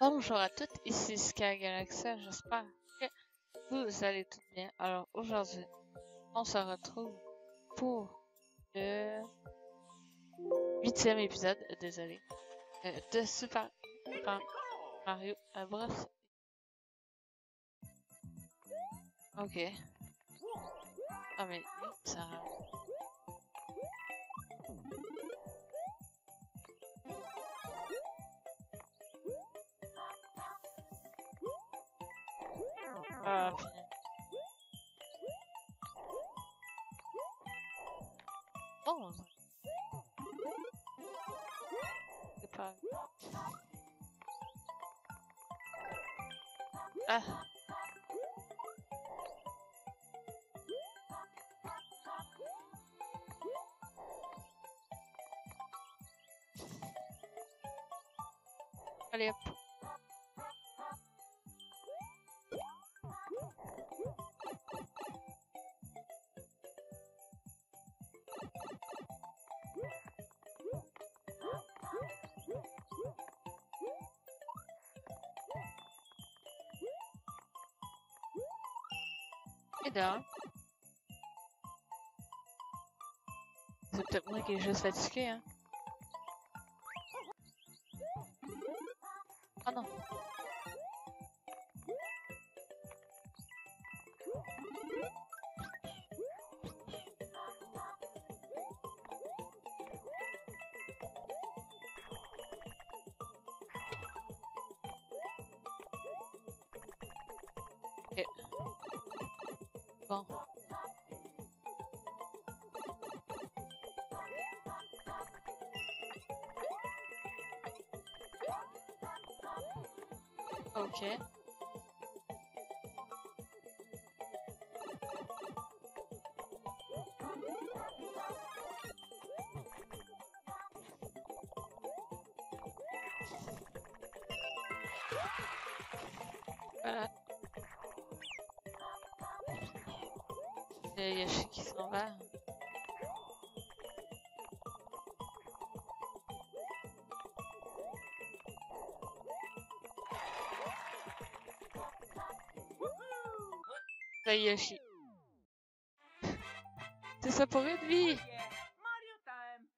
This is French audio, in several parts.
Bonjour à toutes, ici Sky Galaxy, j'espère que vous allez tout bien. Alors aujourd'hui, on se retrouve pour le huitième épisode, désolé, euh, de Super, Mario Bros. Ok. Ah mais ça... Ah, Oh C'est pas... Ah Allez hop C'est peut-être moi qui est juste fatigué, hein. Ah non. Ok. Voilà. Yoshi qui s'en va. C'est ça pour une vie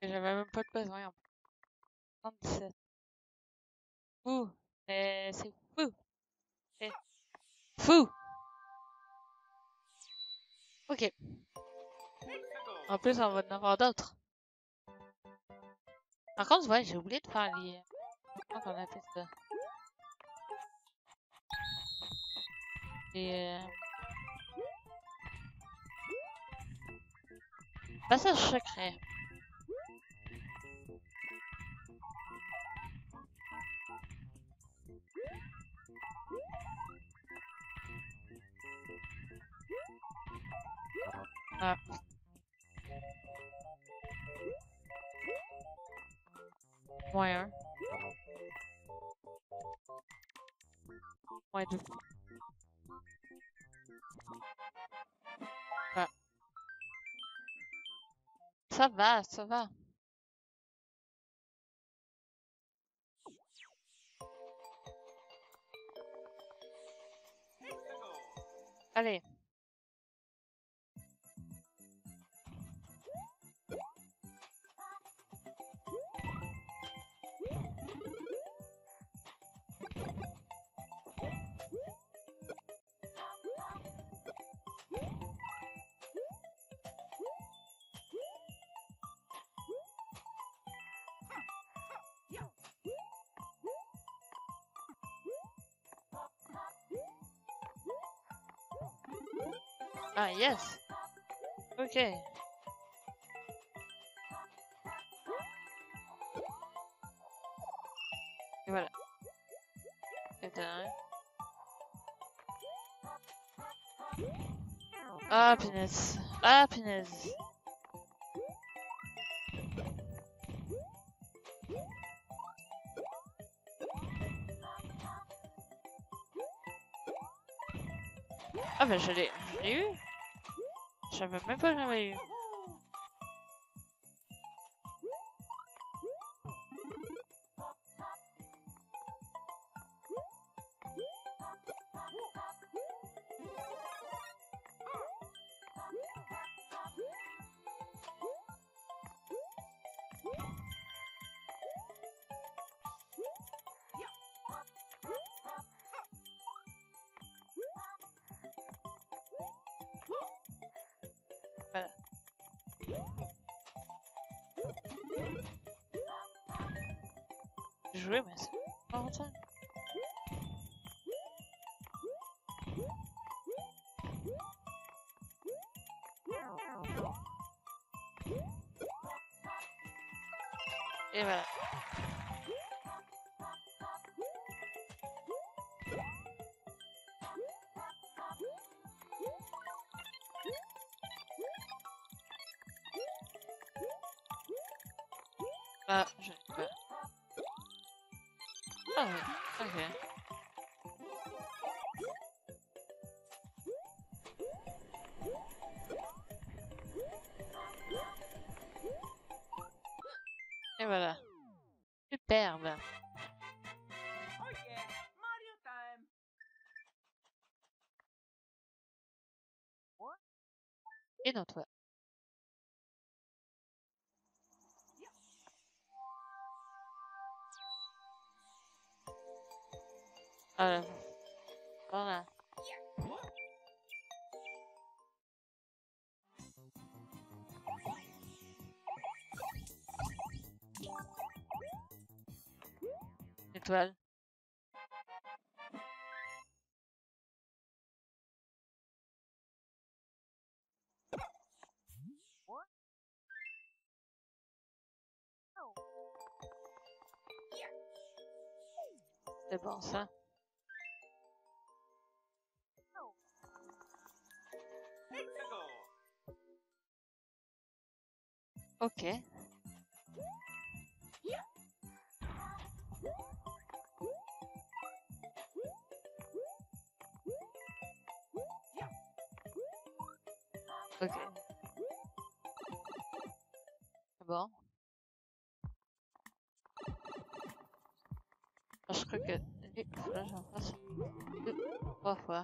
J'avais même pas de besoin en 37. Fou. C'est fou. C'est plus, on va en avoir d'autres. Par contre, ouais, j'ai oublié de faire les... Comment on appelle ça? Les... Euh... Passage secret. Va, ça va. Ah, yes. Ok. Et voilà. Ah, punaise. Ah, punaise. Ah, bah, je l'ai eu. Je savais même pas J'ai joué, mais c'est pas longtemps. Et voilà. Et voilà. Superbe. Et non, toi. Voilà. Voilà. Étoile. C'est bon ça. Ok. Ok. Bon. Je crois que... eh, Là, j'en passe deux, trois fois.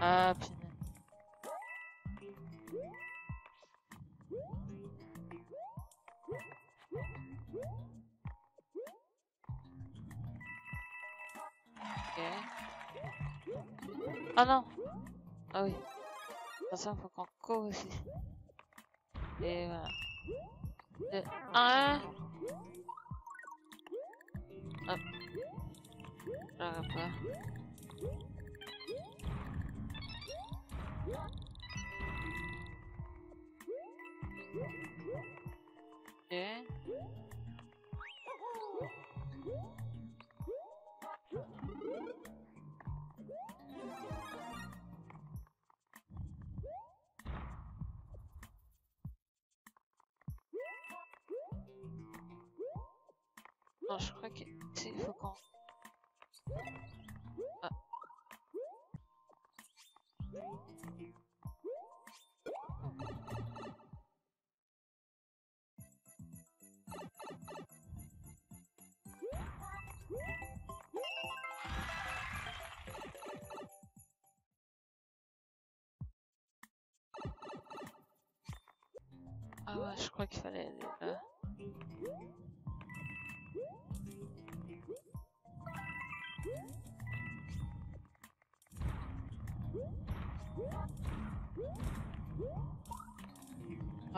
Ah, punaise. Ok. Ah non Ah oui. Attention, faut qu'on court aussi. Et voilà. Deux, un. Hop. J'aurais pas. Je crois que c'est faut qu'on. Ah. Ah ouais, je crois qu'il fallait aller là.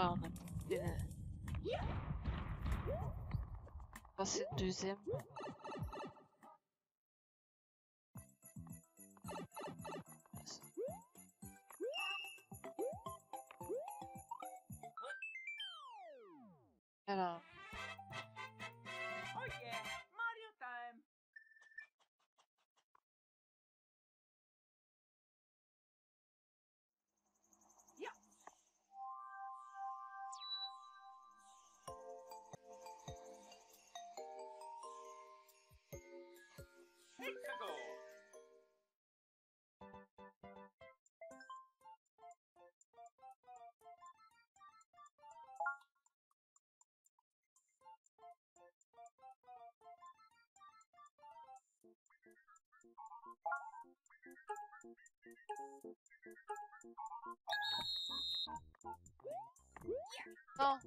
Ah, on a passé le deuxième. Alors, Hexagon. non Ah putain. Oh.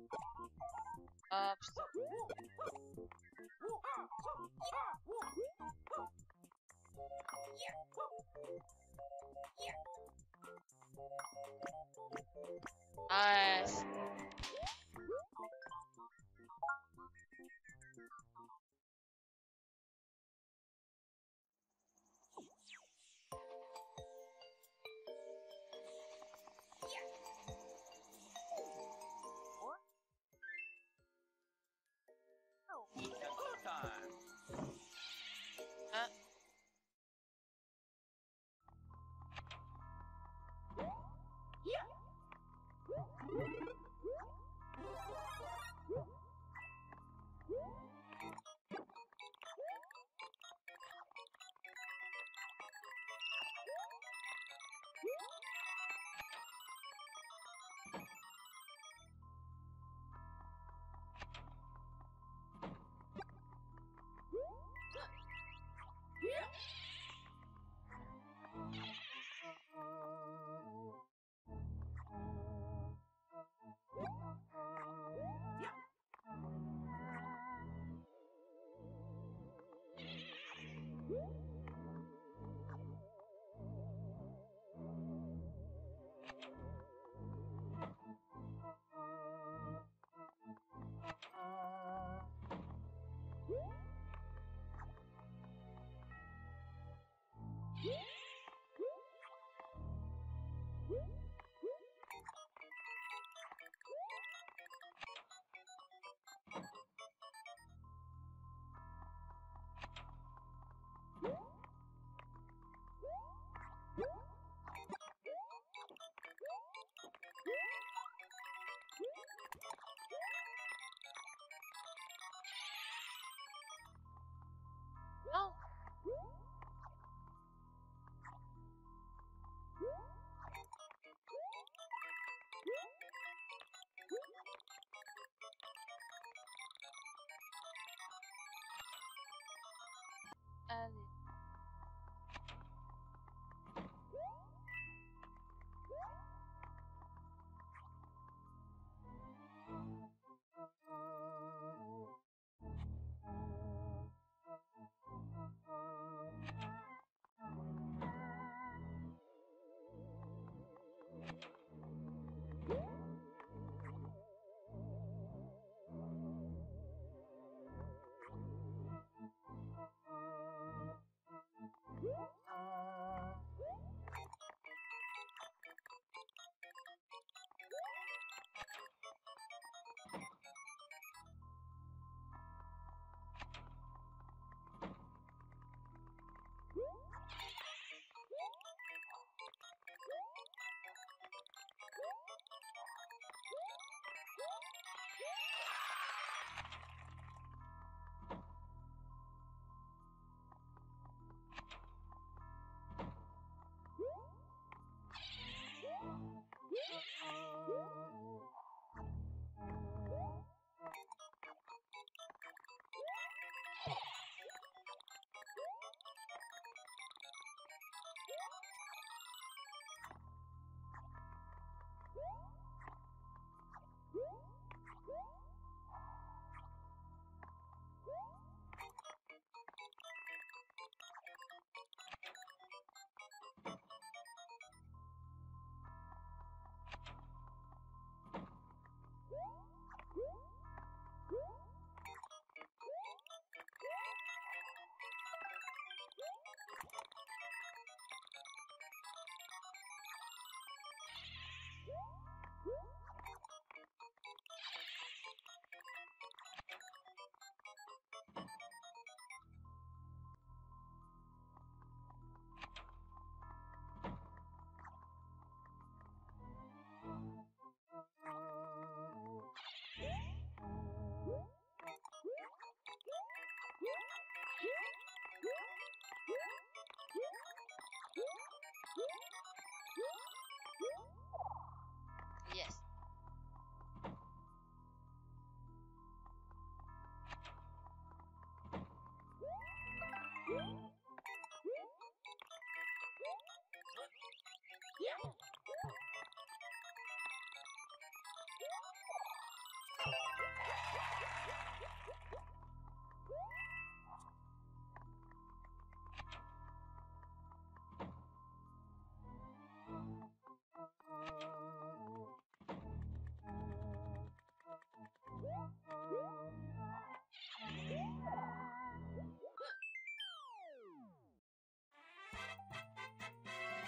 Uh, nice. planet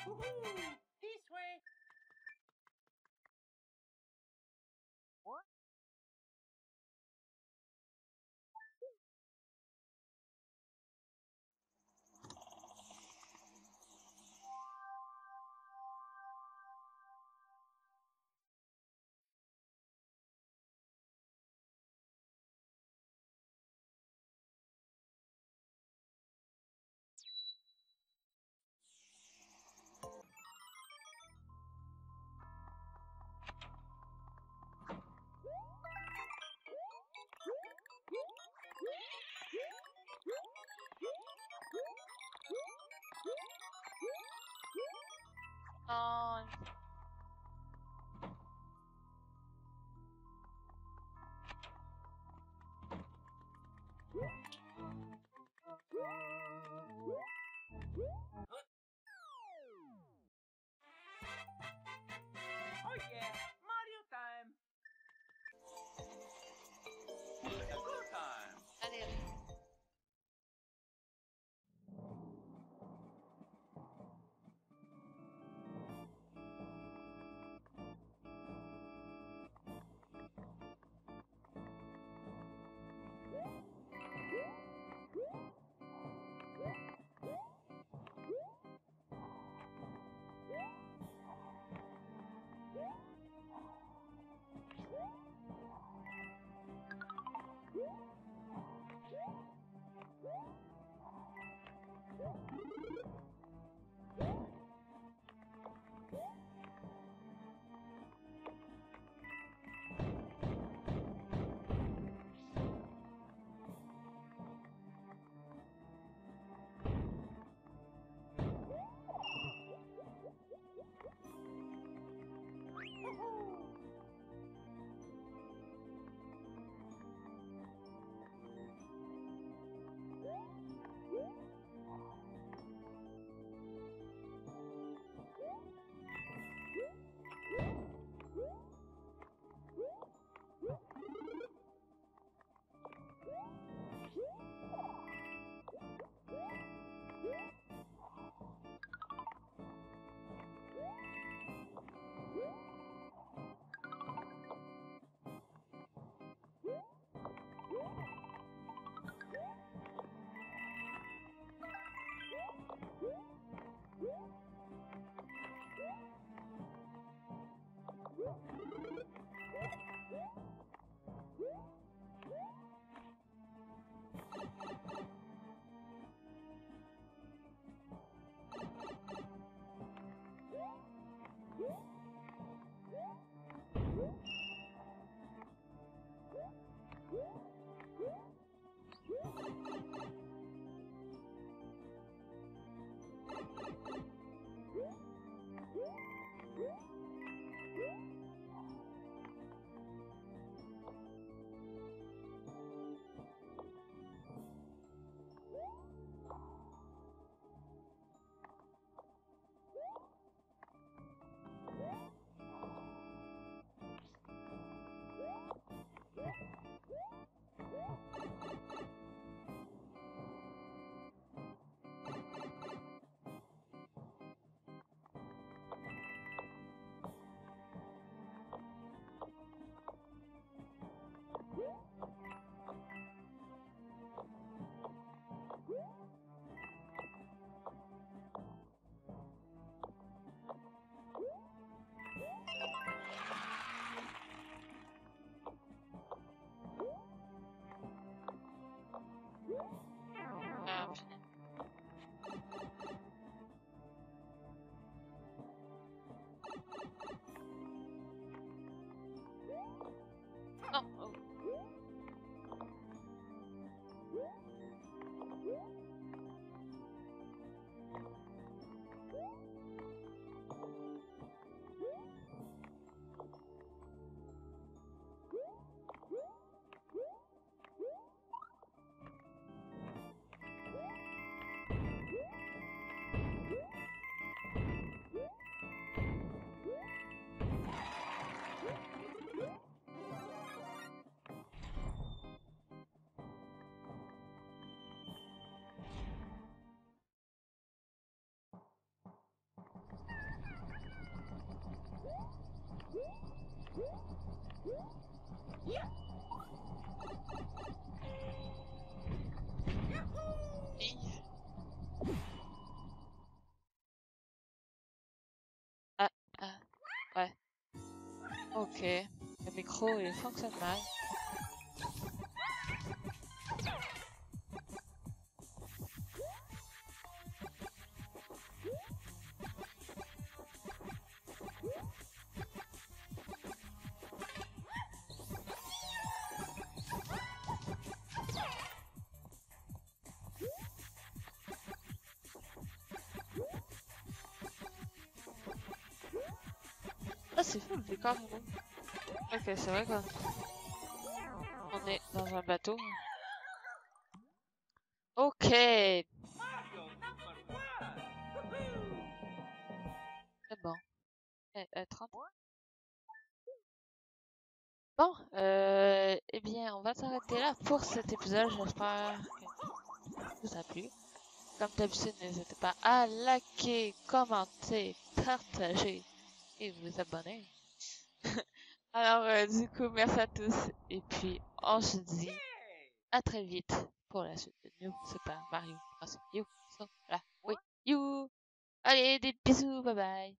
Woohoo! Le micro, il fonctionne mal. Ah, c'est là. Ok, c'est vrai qu'on on est dans un bateau. Ok. C'est bon. Eh, euh, 30. Bon, euh, eh bien, on va s'arrêter là pour cet épisode. J'espère que vous a plu. Comme d'habitude, n'hésitez pas à liker, commenter, partager et vous abonner. Alors, euh, du coup, merci à tous. Et puis, on se dit à très vite pour la suite de New Super Mario Bros. You. So, là, oui, you. Allez, des bisous, bye bye.